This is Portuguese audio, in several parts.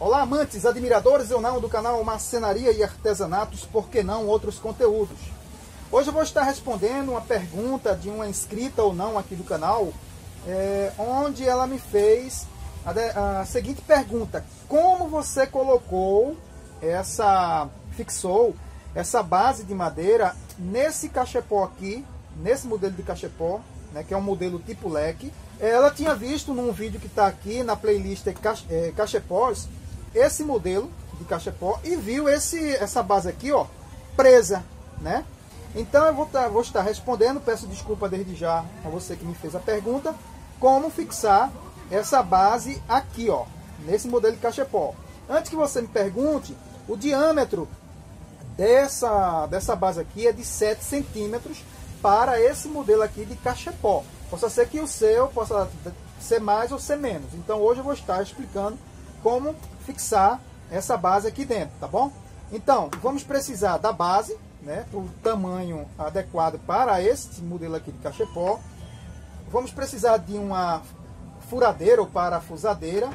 Olá, amantes, admiradores ou não do canal Marcenaria e Artesanatos, por que não outros conteúdos? Hoje eu vou estar respondendo uma pergunta de uma inscrita ou não aqui do canal, é, onde ela me fez a, de, a seguinte pergunta: Como você colocou essa, fixou essa base de madeira nesse cachepó aqui, nesse modelo de cachepó, né, que é um modelo tipo leque? Ela tinha visto num vídeo que está aqui na playlist é, Cachepós, esse modelo de cachepó e viu esse, essa base aqui, ó, presa, né? Então eu vou, tá, vou estar respondendo, peço desculpa desde já a você que me fez a pergunta, como fixar essa base aqui, ó, nesse modelo de cachepó. Antes que você me pergunte, o diâmetro dessa, dessa base aqui é de 7 centímetros para esse modelo aqui de cachepó. Possa ser que o seu possa ser mais ou ser menos. Então hoje eu vou estar explicando como fixar essa base aqui dentro, tá bom? Então, vamos precisar da base, né, o tamanho adequado para esse modelo aqui de cachepó. Vamos precisar de uma furadeira ou parafusadeira,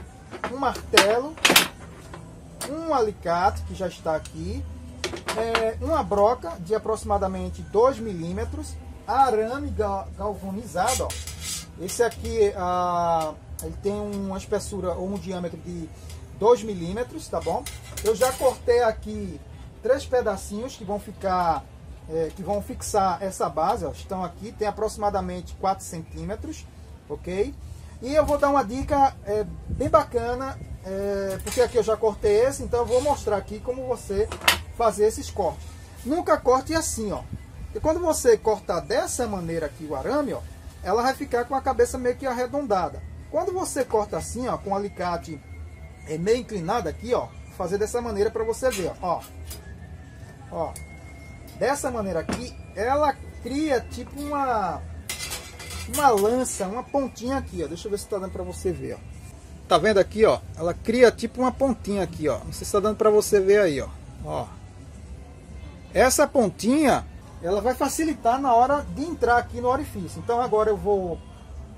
um martelo, um alicate que já está aqui, é, uma broca de aproximadamente 2 milímetros, arame galvanizado, ó. Esse aqui, ah, ele tem uma espessura ou um diâmetro de 2 milímetros, tá bom? Eu já cortei aqui três pedacinhos que vão ficar, é, que vão fixar essa base, ó, estão aqui, tem aproximadamente 4 centímetros, ok? E eu vou dar uma dica é, bem bacana, é, porque aqui eu já cortei esse, então eu vou mostrar aqui como você fazer esses cortes. Nunca corte assim, ó. E quando você cortar dessa maneira aqui o arame, ó, ela vai ficar com a cabeça meio que arredondada. Quando você corta assim, ó, com o alicate é meio inclinado aqui, ó, fazer dessa maneira para você ver, ó. Ó. Dessa maneira aqui, ela cria tipo uma uma lança, uma pontinha aqui, ó. Deixa eu ver se tá dando para você ver, ó. Tá vendo aqui, ó? Ela cria tipo uma pontinha aqui, ó. Não sei se tá dando para você ver aí, ó. Ó. Essa pontinha, ela vai facilitar na hora de entrar aqui no orifício. Então agora eu vou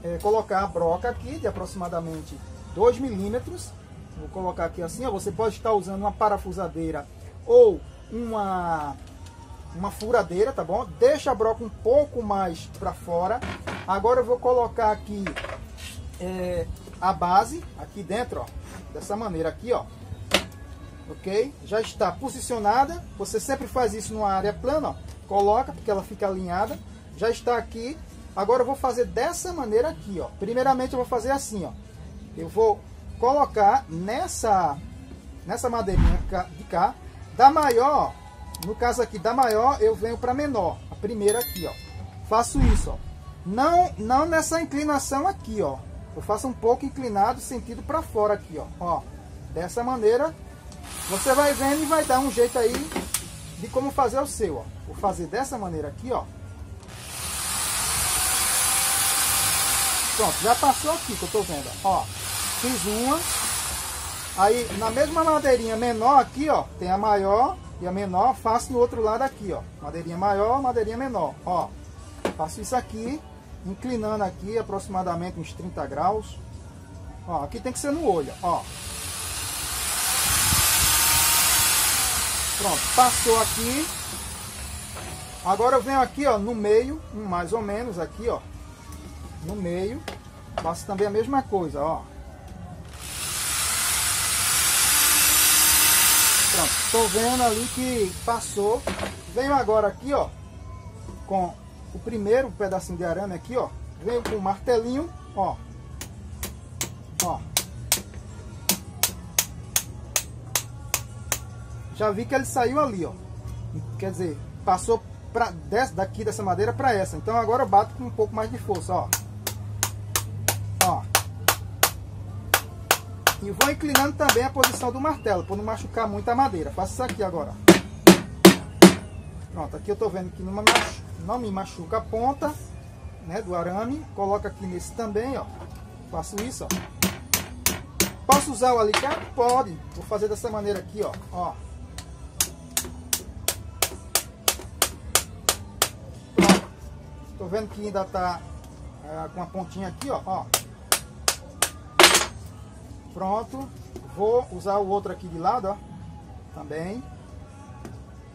é, colocar a broca aqui de aproximadamente 2 milímetros. Vou colocar aqui assim, ó, você pode estar usando uma parafusadeira ou uma, uma furadeira, tá bom? Deixa a broca um pouco mais para fora. Agora eu vou colocar aqui é, a base, aqui dentro, ó, dessa maneira aqui, ó. Ok? Já está posicionada. Você sempre faz isso numa área plana, ó. Coloca, porque ela fica alinhada. Já está aqui. Agora eu vou fazer dessa maneira aqui, ó. Primeiramente eu vou fazer assim, ó. Eu vou colocar nessa nessa madeirinha de cá, da maior, no caso aqui da maior, eu venho para menor, a primeira aqui, ó. Faço isso, ó. Não não nessa inclinação aqui, ó. Eu faço um pouco inclinado, sentido para fora aqui, ó. Ó, dessa maneira, você vai vendo e vai dar um jeito aí de como fazer o seu, ó. Vou fazer dessa maneira aqui, ó. Pronto, já passou aqui que eu tô vendo, ó. Fiz uma. Aí, na mesma madeirinha menor aqui, ó, tem a maior e a menor, faço no outro lado aqui, ó. Madeirinha maior, madeirinha menor, ó. Faço isso aqui, inclinando aqui aproximadamente uns 30 graus. Ó, aqui tem que ser no olho, ó. Pronto, passou aqui. Agora eu venho aqui, ó, no meio, mais ou menos aqui, ó. No meio. Faço também a mesma coisa, ó. Pronto, tô vendo ali que passou. Venho agora aqui, ó, com o primeiro pedacinho de arame aqui, ó. Venho com o martelinho, ó. Ó. Já vi que ele saiu ali, ó. Quer dizer, passou pra, dessa, daqui dessa madeira para essa. Então agora eu bato com um pouco mais de força, ó. E vou inclinando também a posição do martelo, para não machucar muito a madeira. Faço isso aqui agora. Pronto, aqui eu estou vendo que não me, machuca, a ponta né, do arame. Coloco aqui nesse também, ó. Faço isso, ó. Posso usar o alicate? Pode. Vou fazer dessa maneira aqui, ó. ó. Pronto. Estou vendo que ainda está é, com a pontinha aqui, ó. ó. Pronto. Vou usar o outro aqui de lado, ó. Também.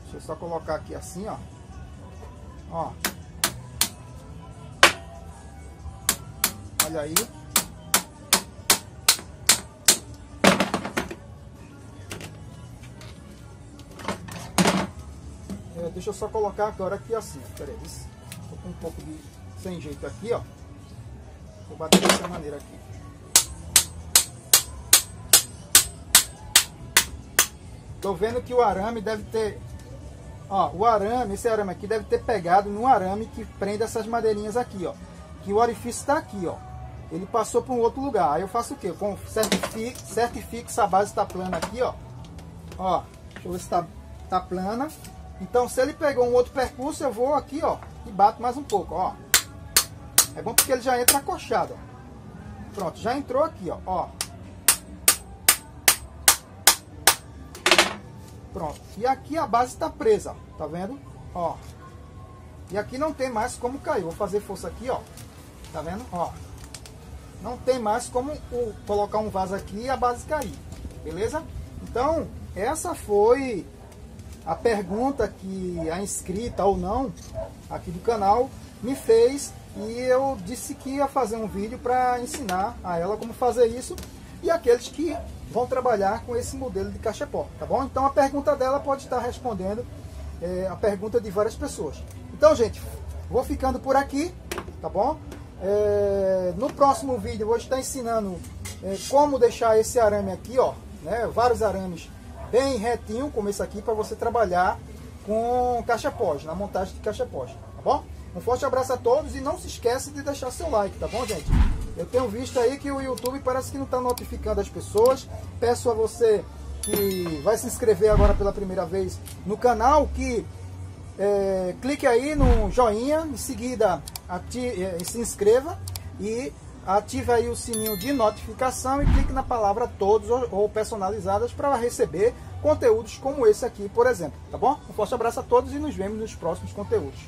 Deixa eu só colocar aqui assim, ó. Ó. Olha aí. É, deixa eu só colocar agora aqui assim, peraí. Tô com um pouco de sem jeito aqui, ó. Vou bater dessa maneira aqui. Tô vendo que o arame deve ter... Ó, o arame, esse arame aqui deve ter pegado no arame que prende essas madeirinhas aqui, ó. Que o orifício está aqui, ó. Ele passou para um outro lugar. Aí eu faço o quê? Com certifico, certifico se a base está plana aqui, ó. Ó, deixa eu ver se está tá plana. Então, se ele pegou um outro percurso, eu vou aqui, ó, e bato mais um pouco, ó. É bom porque ele já entra acochado, ó. Pronto, já entrou aqui, ó, ó. Pronto. E aqui a base está presa, tá vendo? Ó. E aqui não tem mais como cair. Vou fazer força aqui, ó. Tá vendo? Ó. Não tem mais como o, colocar um vaso aqui e a base cair. Beleza? Então, essa foi a pergunta que a inscrita ou não aqui do canal me fez e eu disse que ia fazer um vídeo para ensinar a ela como fazer isso e aqueles que vão trabalhar com esse modelo de cachepó, tá bom? Então a pergunta dela pode estar respondendo é, a pergunta de várias pessoas. Então, gente, vou ficando por aqui, tá bom? É, no próximo vídeo eu vou estar ensinando é, como deixar esse arame aqui, ó, né, vários arames bem retinho, como esse aqui, para você trabalhar com caixa pós, na montagem de caixa pós, tá bom? Um forte abraço a todos e não se esqueça de deixar seu like, tá bom, gente? Eu tenho visto aí que o YouTube parece que não está notificando as pessoas. Peço a você que vai se inscrever agora pela primeira vez no canal, que é, clique aí no joinha, em seguida ative, é, se inscreva e ative aí o sininho de notificação e clique na palavra todos ou personalizadas para receber conteúdos como esse aqui, por exemplo, tá bom? Um forte abraço a todos e nos vemos nos próximos conteúdos.